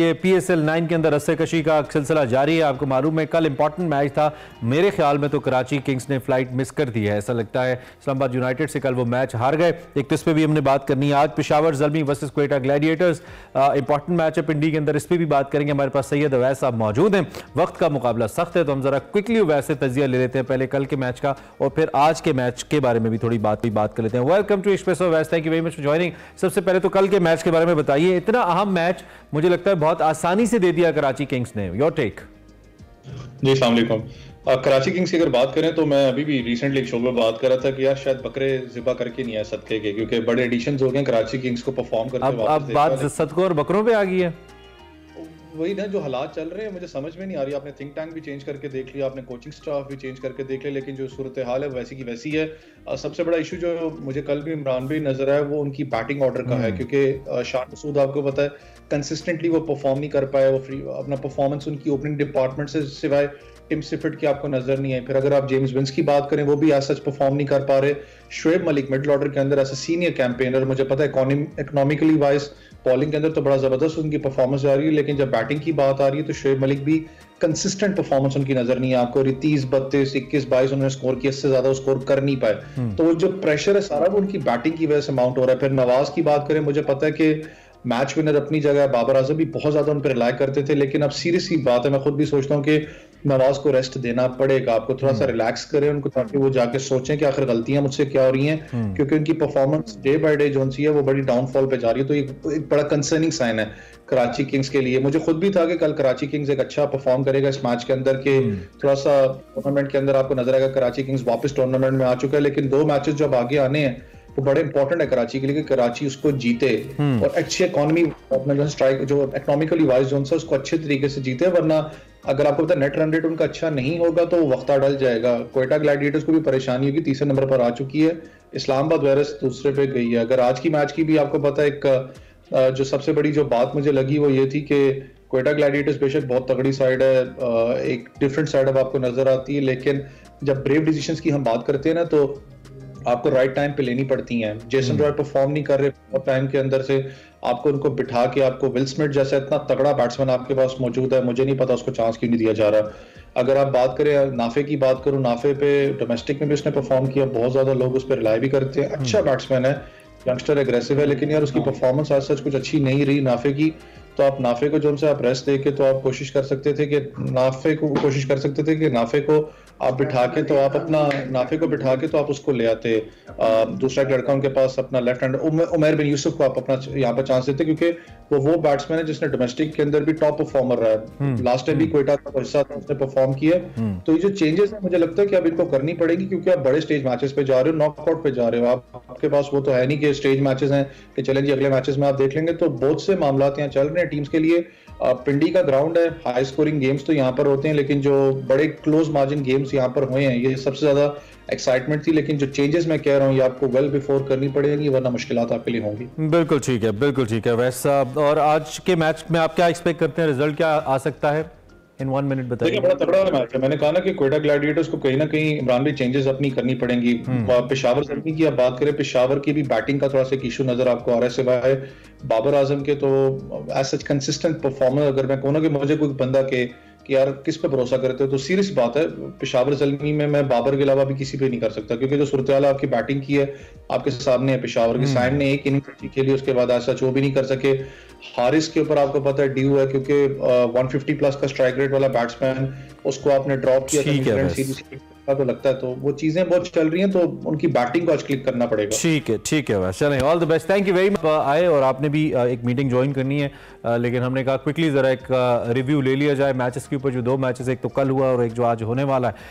ये L nine के अंदर रस्से कशी का सिलसिला जारी है। आपको मालूम है, कल इंपॉर्टेंट मैच था। मेरे ख्याल में तो कराची किंग्स ने फ़्लाइट मिस कर दी है, ऐसा लगता है। इस्लामाबाद यूनाइटेड से कल वो मैच हार गए। एक तो इस पर भी हमने बात करनी है। आज Peshawar, Zalmi versus Quetta Gladiators important match है पिंडी के अंदर इस पर भी बात करेंगे। हमारे पास सैयद अवैस साहब मौजूद हैं। वक्त का मुकाबला सख्त है तो हम जरा क्विकली वैसे तजिया ले लेते हैं पहले कल के मैच का, और फिर आज के मैच के बारे में भी थोड़ी बात भी बात कर लेते हैं। वेलकम टू एक्सप्रेस वैस thank you very much for joining सबसे पहले तो कल के मैच के बारे में बताइए। इतना अहम मैच मुझे लगता है बहुत आसानी से दे दिया कराची किंग्स ने। योर टेक जी सलामकुम कराची किंग्स की अगर बात करें तो मैं अभी भी रिसेंटली एक शो में बात कर रहा था कि यार शायद बकरे जिबा करके नहीं आए सदके के क्योंकि बड़े एडिशन हो गए कराची किंग्स को परफॉर्म करते अब, अब बात सदकों और बकरों पे आ गई है। वही ना जो हालात चल रहे हैं मुझे समझ में नहीं आ रही। आपने थिंक टैंक भी चेंज करके देख लिया आपने कोचिंग स्टाफ भी चेंज करके देख लिया लेकिन जो सूरत हाल है वैसी की वैसी है। सबसे बड़ा इशू जो मुझे कल भी इमरान भी नज़र आया वो उनकी बैटिंग ऑर्डर का है हम्म। क्योंकि शाह मसूद आपको पता है कंसिस्टेंटली वो परफॉर्म नहीं कर पाए वो फ्री अपना परफॉर्मेंस उनकी ओपनिंग डिपार्टमेंट से सिवाय टिम सिफिट की आपको नज़र नहीं है फिर अगर आप जेम्स विंस की बात करें वो भी आज सच परफॉर्म नहीं कर पा रहे। शुएब मलिक मिडल ऑर्डर के अंदर ऐसा सीनियर कैंपेनर मुझे पता है इकोनॉमिकली वाइज बॉलिंग के अंदर तो बड़ा ज़बरदस्त उनकी परफॉर्मेंस आ रही है लेकिन जब बैटिंग की बात आ रही है तो शुएब मलिक भी कंसिस्टेंट परफॉर्मेंस उनकी नज़र नहीं है आपको तीस बत्तीस इक्कीस बाईस उन्होंने स्कोर किया इससे ज़्यादा स्कोर कर नहीं पाए हम्म। तो जो प्रेशर है सारा वो उनकी बैटिंग की वजह से माउंट हो रहा है फिर नवाज़ की बात करें मुझे पता है कि मैच विनर अपनी जगह बाबर आज़म भी बहुत ज़्यादा उन पर रिलाय करते थे लेकिन अब सीरियस की बात है मैं खुद भी सोचता हूँ कि नवाज़ को रेस्ट देना पड़ेगा आपको थोड़ा सा रिलैक्स हम्म। करें उनको ताकि वो जाके सोचें कि आखिर गलतियाँ मुझसे क्या हो रही हैं हम्म। क्योंकि उनकी परफॉर्मेंस डे बाय डे जो सी है वो बड़ी डाउनफॉल पे जा रही है तो एक, एक बड़ा कंसर्निंग साइन है कराची किंग्स के लिए मुझे खुद भी था कि कल कराची किंग्स एक अच्छा परफॉर्म करेगा इस मैच के अंदर के हम्म। थोड़ा सा टूर्नामेंट के अंदर आपको नज़र आएगा कराची किंग्स वापस टूर्नामेंट में आ चुका है लेकिन दो मैचेस जब आगे आने हैं वो बड़े इंपॉर्टेंट है कराची के लिए कि कराची उसको जीते हम्म। और अच्छी इकोनॉमी अपना जो स्ट्राइक जो इकोनॉमिकली वाइज जोन है उसको अच्छे तरीके से जीते वरना अगर आपको पता नेट रन रेट उनका अच्छा नहीं होगा तो वक्ता डल जाएगा। कोयटा ग्लैडिएटर्स को भी परेशानी होगी तीसरे नंबर पर आ चुकी है। इस्लामाबाद वायरस दूसरे पे गई है। अगर आज की मैच की भी आपको पता एक जो सबसे बड़ी जो बात मुझे लगी वो ये थी कि कोयटा ग्लैडिएटर्स बेशक बहुत तगड़ी साइड है एक डिफरेंट साइड अब आपको नज़र आती है लेकिन जब ब्रेव डिसीजंस की हम बात करते हैं ना तो आपको राइट right टाइम पे लेनी पड़ती हैं। जेसन रॉय परफॉर्म नहीं कर रहे बहुत टाइम के अंदर से आपको उनको बिठा के आपको विल स्मिथ जैसा इतना तगड़ा बैट्समैन आपके पास मौजूद है मुझे नहीं पता उसको चांस क्यों नहीं दिया जा रहा। अगर आप बात करें नाफे की बात करूँ नाफे पे डोमेस्टिक में भी उसने परफॉर्म किया बहुत ज़्यादा लोग उस पर रिलाई भी करते हैं। अच्छा बैट्समैन हम्म। है यंगस्टर एग्रेसिव है लेकिन यार उसकी परफॉर्मेंस आज सच कुछ अच्छी नहीं रही नाफे की। तो आप नाफे को जो आप रेस्ट दे के तो आप कोशिश कर सकते थे कि नाफे को कोशिश कर सकते थे कि नाफे को आप बिठा के तो आप अपना नाफे को बिठा के तो आप उसको ले आते दूसरा एक लड़का उनके पास अपना लेफ़्ट हैंड उमर बिन यूसुफ को आप अपना यहाँ पर चांस देते क्योंकि वो वो बैट्समैन है जिसने डोमेस्टिक के अंदर भी टॉप परफॉर्मर रहा है। लास्ट टाइम भी कोयटा का हिस्सा था उसने परफॉर्म किया। हम्म। तो ये जो चेंजेस है मुझे लगता है कि अब इनको करनी पड़ेगी क्योंकि आप बड़े स्टेज मैचेस पे जा रहे हो नॉकआउट पे जा रहे हो। आप आपके पास वो तो है नहीं कि स्टेज मैचेस हैं कि चलें जी अगले मैचेस में आप देख लेंगे। तो बहुत से मामला यहाँ चल रहे हैं टीम्स के लिए। पिंडी का ग्राउंड है हाई स्कोरिंग गेम्स तो यहाँ पर होते हैं, लेकिन जो बड़े क्लोज मार्जिन गेम्स यहाँ पर हुए हैं, ये सबसे ज़्यादा एक्साइटमेंट थी, लेकिन जो चेंजेस मैं कह रहा हूँ, ये आपको वेल बिफोर करनी पड़ेगी, वरना मुश्किल आपके लिए होंगी। बिल्कुल ठीक है, बिल्कुल ठीक है, वैसा। और आज के मैच में आप क्या एक्सपेक्ट करते हैं? रिज़ल्ट क्या आ सकता है? इन वन मिनट बताइए। बड़ा तगड़ा मैच है। मैंने कहा ना कि कोयटा ग्लैडिएटर्स को कहीं ना कहीं इमरान भी चेंजेस अपनी करनी पड़ेंगी। हम्म। पेशावर जर्मी की आप बात करें पेशावर की भी बैटिंग का थोड़ा सा इशू नज़र आपको आ रहा है। सिवाय बाबर आज़म के तो एज सच कंसिस्टेंट परफॉर्मर अगर मैं कहूँ ना कि मुझे कोई बंदा के कि यार किस पे भरोसा करते हो तो सीरियस बात है पेशावर जलमी में मैं बाबर के अलावा भी किसी पे नहीं कर सकता क्योंकि जो सूरत आपकी बैटिंग की है आपके सामने है पेशावर के। हम्म। ने एक इनिंग खेली उसके बाद ऐसा जो भी नहीं कर सके। हारिस के ऊपर आपको पता है ड्यू है क्योंकि वन फिफ्टी प्लस का स्ट्राइक रेट वाला बैट्समैन उसको आपने ड्रॉप किया तो लगता है तो वो चीज़ें बहुत चल रही हैं तो उनकी बैटिंग को आज क्लिक करना पड़ेगा। ठीक है ठीक है चलें all the best thank you very much आए और आपने भी एक मीटिंग ज्वाइन करनी है लेकिन हमने कहा क्विकली जरा एक रिव्यू ले लिया जाए मैचेस के ऊपर जो दो मैचेस एक तो कल हुआ और एक जो आज होने वाला है।